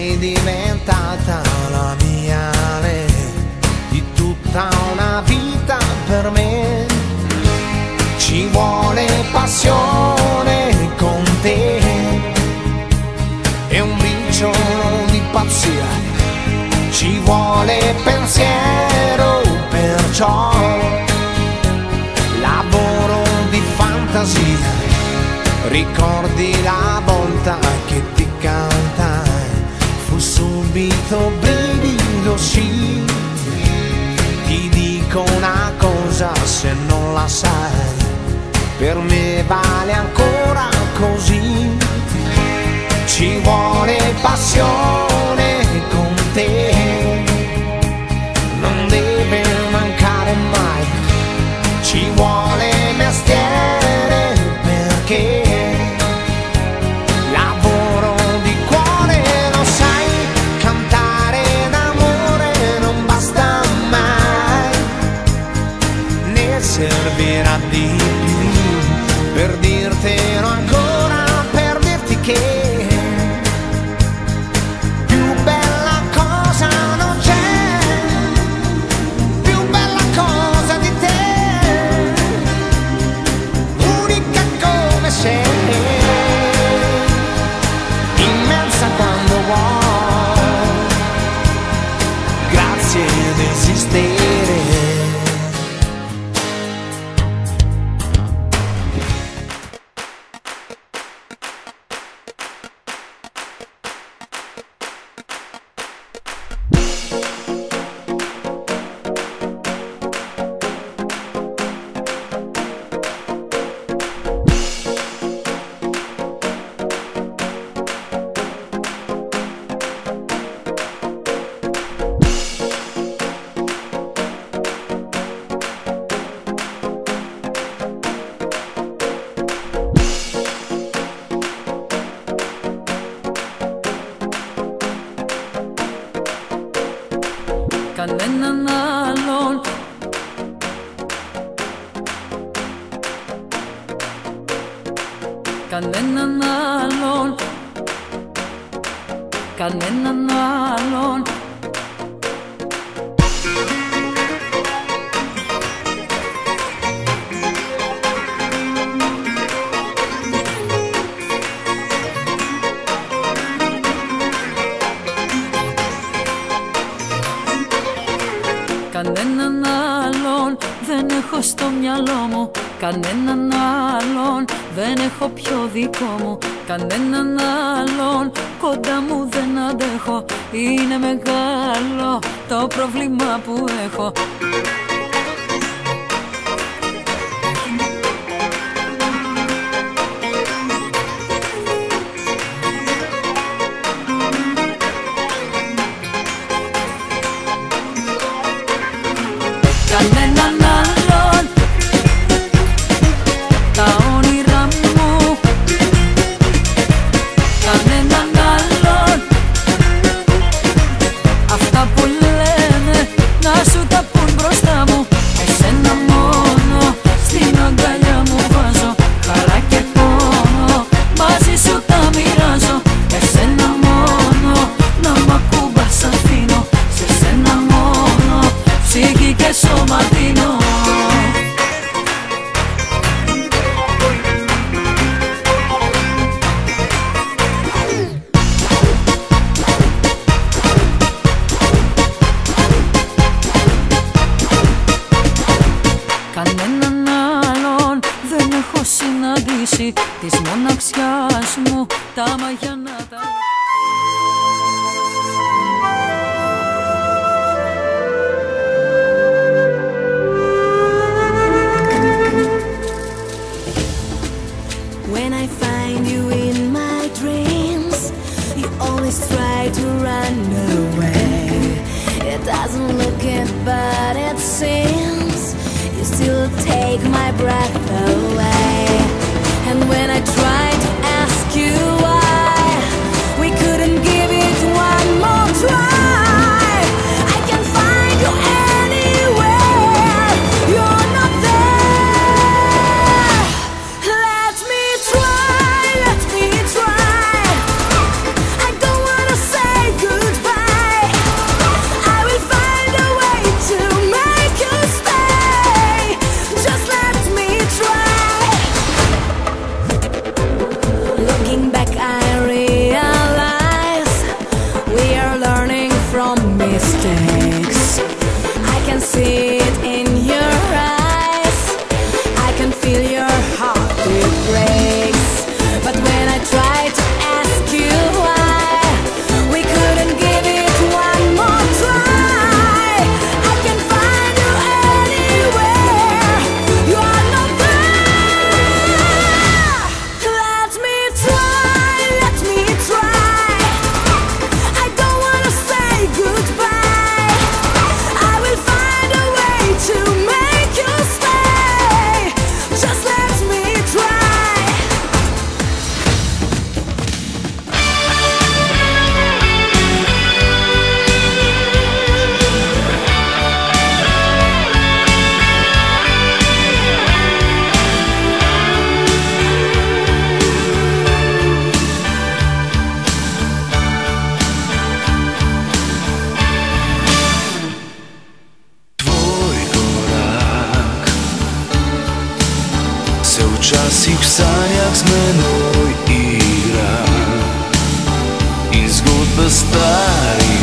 sei diventata la mia le di tutta una vita per me. Ci vuole passione con te è un briciolo di pazzia. Ci vuole pensiero perciò lavoro di fantasia. Ricordo se non la sai per me vale ancora così. Ci vuole passione di κανέναν άλλον Κανέναν άλλον Κανέναν άλλον Κανέναν άλλον. Δεν έχω στο μυαλό μου Κανέναν άλλον. Δεν έχω πιο δικό μου Κανέναν άλλον. Κοντά μου δεν αντέχω Είναι μεγάλο το πρόβλημα που έχω Κανέναν άλλον δεν έχω συναντήσει Της μοναξιάς μου τα μαγιά να τα... When I find you in my dreams, you always try to run away. It doesn't look it, but it seems you still take my breath away. see. Sanjah z menoj igra In zgodbe starimi